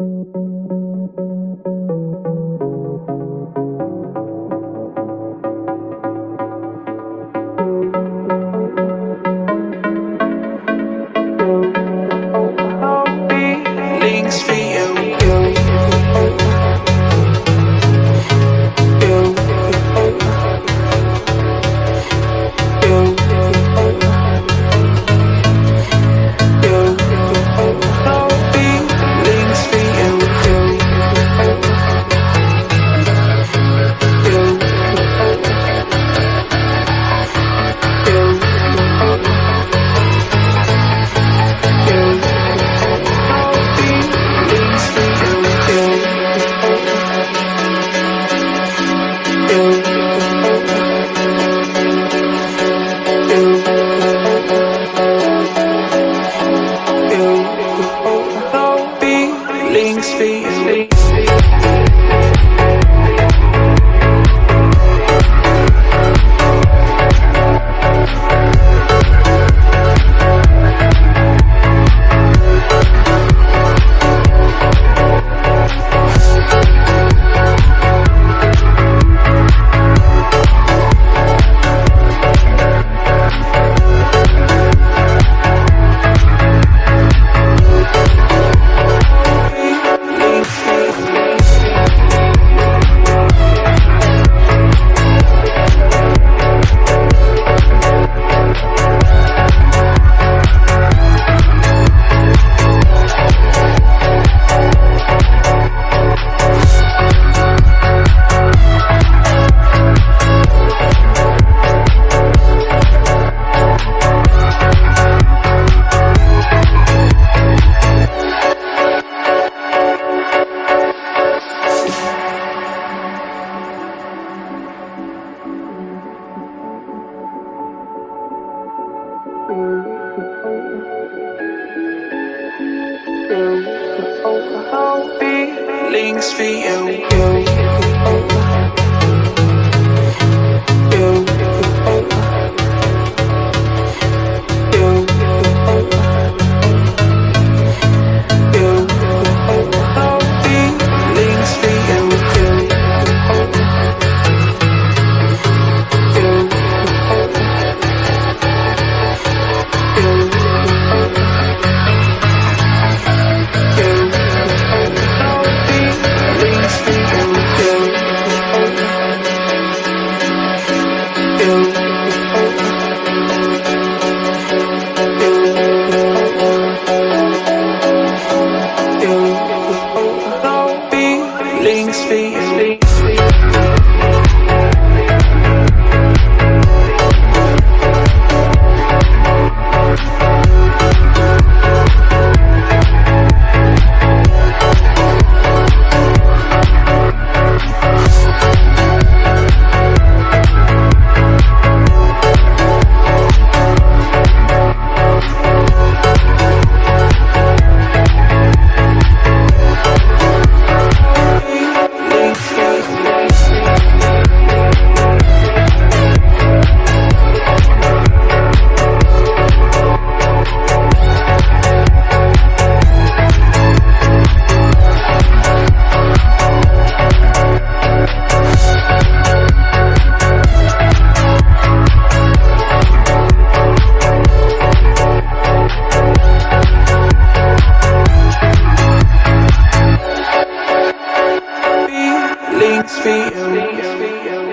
Feelings Feelings for you. Feelings for be alone.